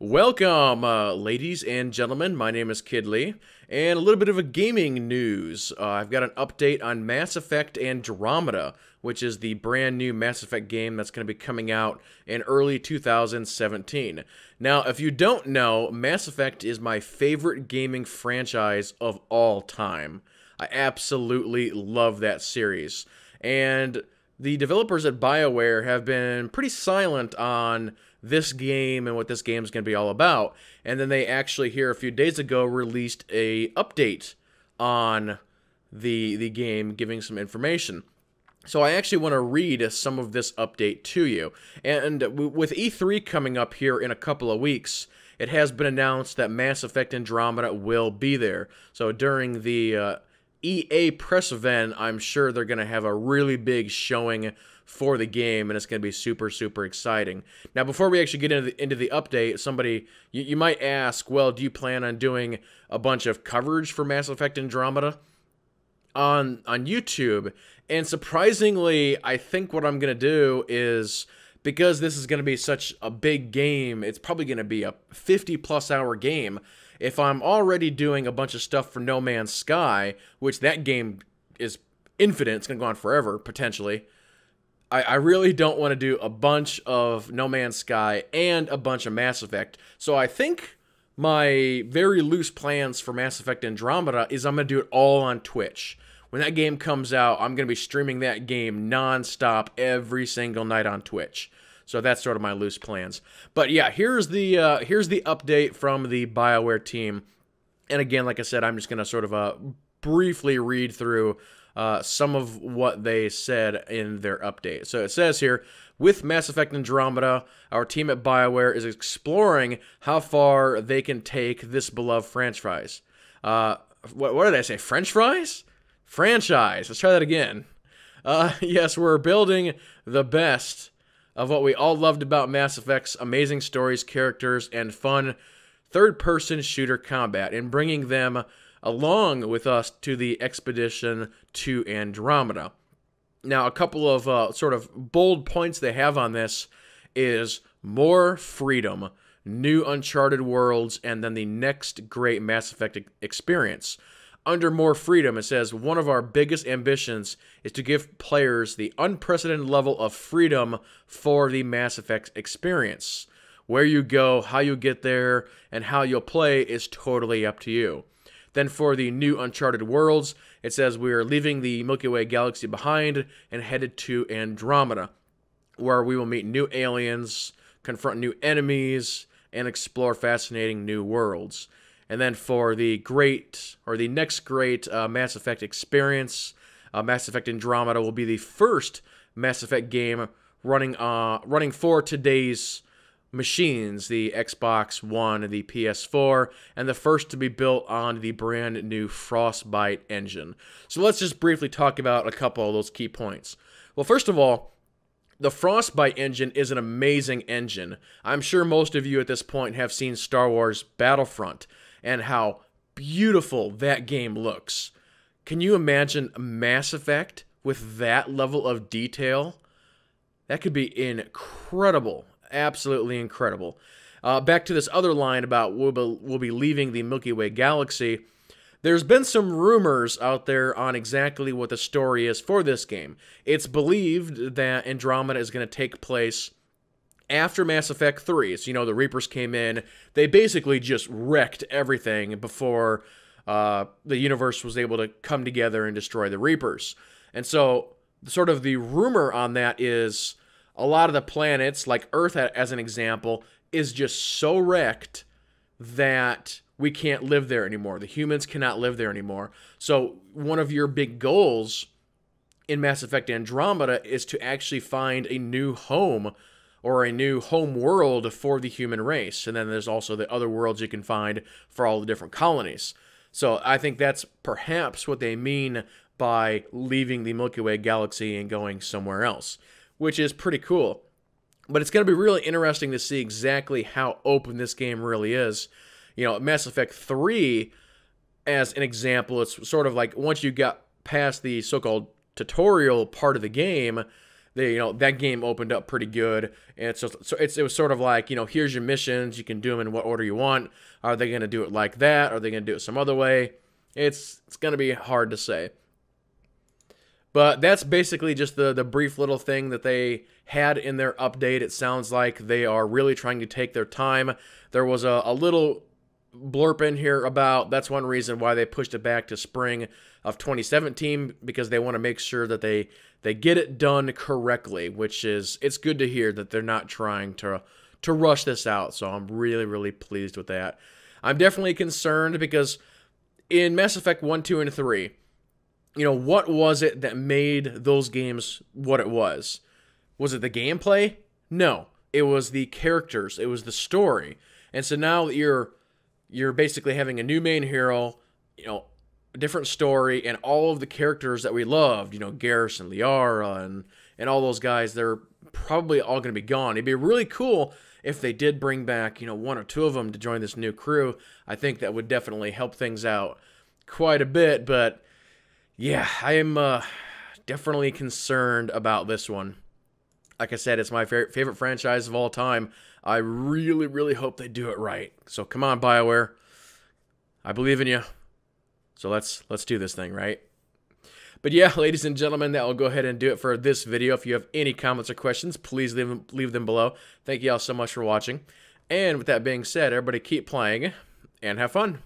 Welcome, uh, ladies and gentlemen. My name is Kid Lee, and a little bit of a gaming news. Uh, I've got an update on Mass Effect Andromeda, which is the brand new Mass Effect game that's going to be coming out in early 2017. Now, if you don't know, Mass Effect is my favorite gaming franchise of all time. I absolutely love that series. And the developers at BioWare have been pretty silent on this game and what this game is going to be all about. And then they actually here a few days ago released a update on the the game giving some information. So I actually want to read some of this update to you. And with E3 coming up here in a couple of weeks, it has been announced that Mass Effect Andromeda will be there. So during the uh, EA press event, I'm sure they're going to have a really big showing for the game, and it's going to be super, super exciting. Now, before we actually get into the, into the update, somebody, you, you might ask, well, do you plan on doing a bunch of coverage for Mass Effect Andromeda on, on YouTube? And surprisingly, I think what I'm going to do is because this is going to be such a big game, it's probably going to be a 50 plus hour game if I'm already doing a bunch of stuff for No Man's Sky, which that game is infinite, it's going to go on forever, potentially, I, I really don't want to do a bunch of No Man's Sky and a bunch of Mass Effect. So I think my very loose plans for Mass Effect Andromeda is I'm going to do it all on Twitch. When that game comes out, I'm going to be streaming that game nonstop every single night on Twitch. So that's sort of my loose plans. But yeah, here's the uh, here's the update from the Bioware team. And again, like I said, I'm just gonna sort of uh, briefly read through uh, some of what they said in their update. So it says here, with Mass Effect Andromeda, our team at BioWare is exploring how far they can take this beloved franchise. Uh, what, what did I say? French fries? Franchise. Let's try that again. Uh, yes, we're building the best of what we all loved about Mass Effect's amazing stories, characters, and fun third person shooter combat, and bringing them along with us to the expedition to Andromeda. Now, a couple of uh, sort of bold points they have on this is more freedom, new uncharted worlds, and then the next great Mass Effect experience under more freedom, it says one of our biggest ambitions is to give players the unprecedented level of freedom for the Mass Effect experience. Where you go, how you get there, and how you'll play is totally up to you. Then for the new Uncharted Worlds, it says we are leaving the Milky Way galaxy behind and headed to Andromeda, where we will meet new aliens, confront new enemies, and explore fascinating new worlds. And then for the great, or the next great uh, Mass Effect experience, uh, Mass Effect Andromeda will be the first Mass Effect game running uh, running for today's machines, the Xbox One and the PS4, and the first to be built on the brand new Frostbite engine. So let's just briefly talk about a couple of those key points. Well, first of all, the Frostbite engine is an amazing engine. I'm sure most of you at this point have seen Star Wars Battlefront and how beautiful that game looks. Can you imagine Mass Effect with that level of detail? That could be incredible. Absolutely incredible. Uh, back to this other line about we'll be, we'll be leaving the Milky Way galaxy. There's been some rumors out there on exactly what the story is for this game. It's believed that Andromeda is going to take place after Mass Effect 3, so you know the Reapers came in, they basically just wrecked everything before uh, the universe was able to come together and destroy the Reapers. And so, sort of the rumor on that is a lot of the planets, like Earth as an example, is just so wrecked that we can't live there anymore. The humans cannot live there anymore. So, one of your big goals in Mass Effect Andromeda is to actually find a new home or a new home world for the human race. And then there's also the other worlds you can find for all the different colonies. So I think that's perhaps what they mean by leaving the Milky Way galaxy and going somewhere else, which is pretty cool. But it's going to be really interesting to see exactly how open this game really is. You know, Mass Effect 3, as an example, it's sort of like once you got past the so called tutorial part of the game, they you know that game opened up pretty good. And so, so it's, it was sort of like you know here's your missions you can do them in what order you want. Are they going to do it like that? Are they going to do it some other way? It's it's going to be hard to say. But that's basically just the the brief little thing that they had in their update. It sounds like they are really trying to take their time. There was a, a little blurb in here about that's one reason why they pushed it back to spring of 2017 because they want to make sure that they they get it done correctly, which is it's good to hear that they're not trying to to rush this out. So I'm really really pleased with that. I'm definitely concerned because in Mass Effect 1, 2 and 3, you know, what was it that made those games what it was? Was it the gameplay? No. It was the characters, it was the story. And so now that you're you're basically having a new main hero, you know, a different story, and all of the characters that we loved, you know, Garrus, and Liara, and and all those guys, they're probably all going to be gone. It'd be really cool if they did bring back, you know, one or two of them to join this new crew. I think that would definitely help things out quite a bit. But yeah, I am uh, definitely concerned about this one. Like I said, it's my favorite franchise of all time. I really, really hope they do it right. So come on, Bioware. I believe in you. So let's let's do this thing, right? But yeah, ladies and gentlemen, that will go ahead and do it for this video. If you have any comments or questions, please leave them, leave them below. Thank you all so much for watching. And with that being said, everybody keep playing and have fun.